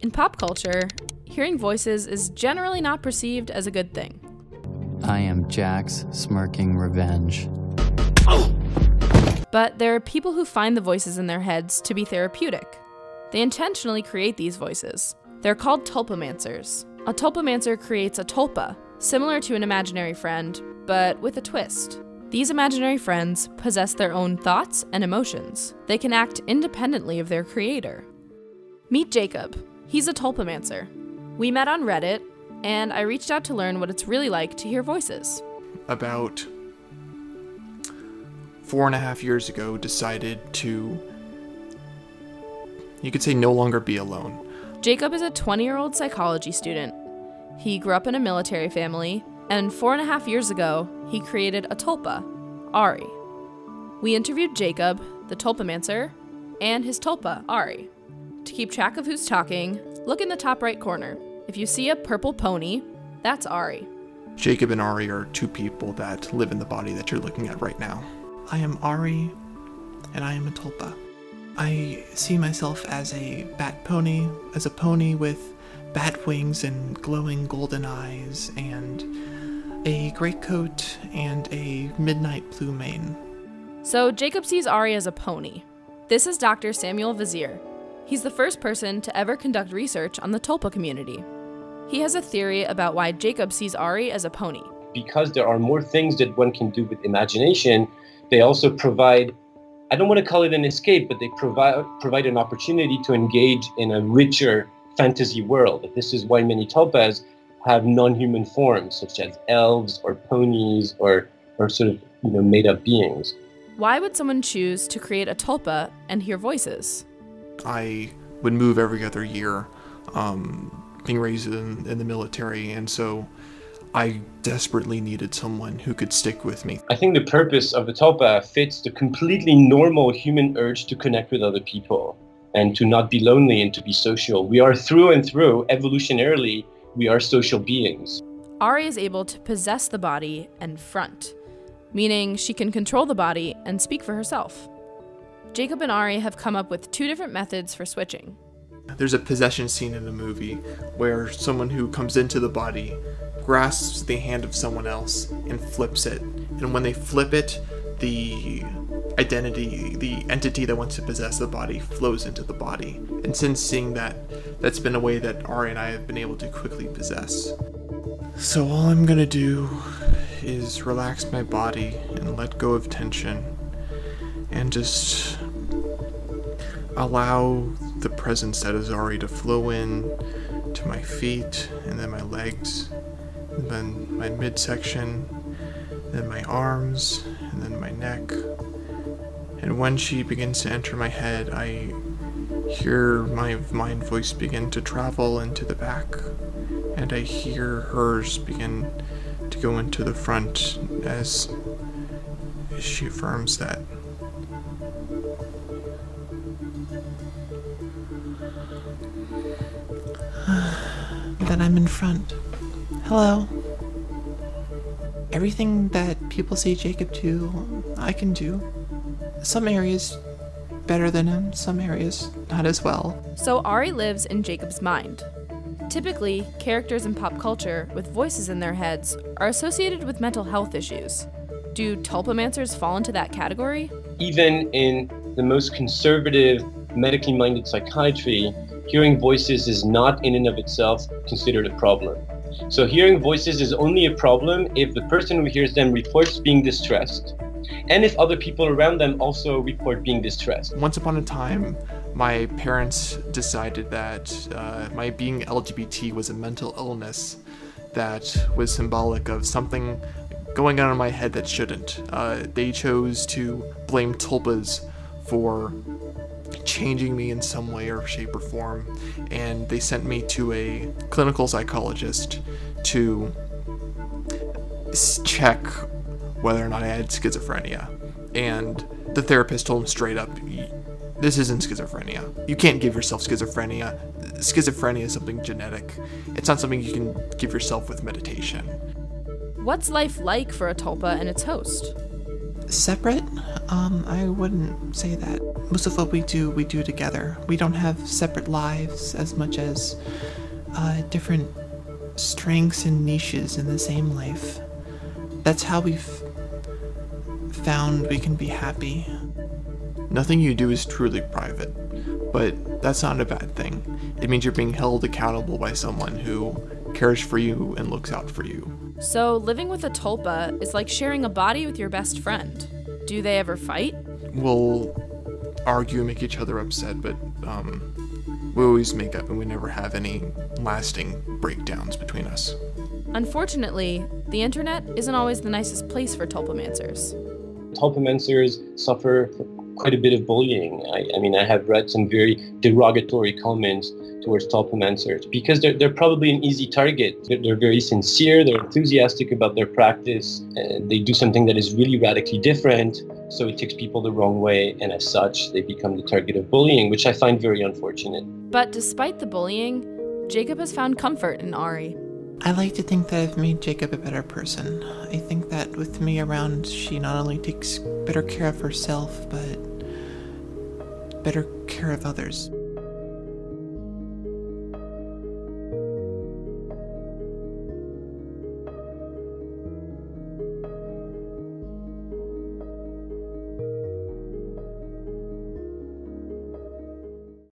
In pop culture, hearing voices is generally not perceived as a good thing. I am Jack's smirking revenge. But there are people who find the voices in their heads to be therapeutic. They intentionally create these voices. They're called tulpamancers. A tulpamancer creates a tulpa, similar to an imaginary friend, but with a twist. These imaginary friends possess their own thoughts and emotions. They can act independently of their creator. Meet Jacob. He's a tulpamancer. We met on Reddit, and I reached out to learn what it's really like to hear voices. About four and a half years ago, decided to, you could say, no longer be alone. Jacob is a 20 year old psychology student. He grew up in a military family and four and a half years ago, he created a tulpa, Ari. We interviewed Jacob, the tulpamancer, and his tulpa, Ari. To keep track of who's talking, look in the top right corner. If you see a purple pony, that's Ari. Jacob and Ari are two people that live in the body that you're looking at right now. I am Ari, and I am a tulpa. I see myself as a bat pony, as a pony with bat wings and glowing golden eyes, and a greatcoat, and a midnight blue mane. So Jacob sees Ari as a pony. This is Dr. Samuel Veissière. He's the first person to ever conduct research on the Tulpa community. He has a theory about why Jacob sees Ari as a pony. Because there are more things that one can do with imagination, they also provide I don't want to call it an escape, but they provide provide an opportunity to engage in a richer fantasy world. This is why many tulpas have non-human forms, such as elves or ponies or, or sort of you know made up beings. Why would someone choose to create a tulpa and hear voices? I would move every other year, um, being raised in, in the military, and so I desperately needed someone who could stick with me. I think the purpose of the tulpa fits the completely normal human urge to connect with other people and to not be lonely and to be social. We are through and through evolutionarily we are social beings. Ari is able to possess the body and front, meaning she can control the body and speak for herself. Jacob and Ari have come up with two different methods for switching. There's a possession scene in the movie where someone who comes into the body grasps the hand of someone else and flips it. And when they flip it, the identity, the entity that wants to possess the body, flows into the body. And since seeing that, that's been a way that Ari and I have been able to quickly possess. So all I'm gonna do is relax my body and let go of tension and just allow the presence that is Ari to flow in to my feet and then my legs and then my midsection then my arms and then my neck and when she begins to enter my head, I hear my mind voice begin to travel into the back, and I hear hers begin to go into the front as she affirms that. That I'm in front. Hello. Everything that people say Jacob do, I can do some areas better than him, some areas not as well. So Ari lives in Jacob's mind. Typically, characters in pop culture with voices in their heads are associated with mental health issues. Do tulpamancers fall into that category? Even in the most conservative, medically minded psychiatry, hearing voices is not in and of itself considered a problem. So hearing voices is only a problem if the person who hears them reports being distressed and if other people around them also report being distressed. Once upon a time, my parents decided that uh, my being LGBT was a mental illness that was symbolic of something going on in my head that shouldn't. Uh, they chose to blame tulpas for changing me in some way or shape or form, and they sent me to a clinical psychologist to check whether or not I had schizophrenia. And the therapist told him straight up, this isn't schizophrenia. You can't give yourself schizophrenia. Schizophrenia is something genetic. It's not something you can give yourself with meditation. What's life like for a tulpa and its host? Separate? Um, I wouldn't say that. Most of what we do, we do together. We don't have separate lives as much as uh, different strengths and niches in the same life. That's how we've found we can be happy. Nothing you do is truly private, but that's not a bad thing. It means you're being held accountable by someone who cares for you and looks out for you. So, living with a tulpa is like sharing a body with your best friend. Do they ever fight? We'll argue and make each other upset, but um, we always make up and we never have any lasting breakdowns between us. Unfortunately, the internet isn't always the nicest place for tulpamancers. Tulpamancers suffer quite a bit of bullying. I, I, mean, I have read some very derogatory comments towards tulpamancers because they're, they're probably an easy target. They're, they're very sincere, they're enthusiastic about their practice, and they do something that is really radically different. So it takes people the wrong way, and as such, they become the target of bullying, which I find very unfortunate. But despite the bullying, Jacob has found comfort in Ari. I like to think that I've made Jacob a better person. I think that with me around, she not only takes better care of herself, but better care of others.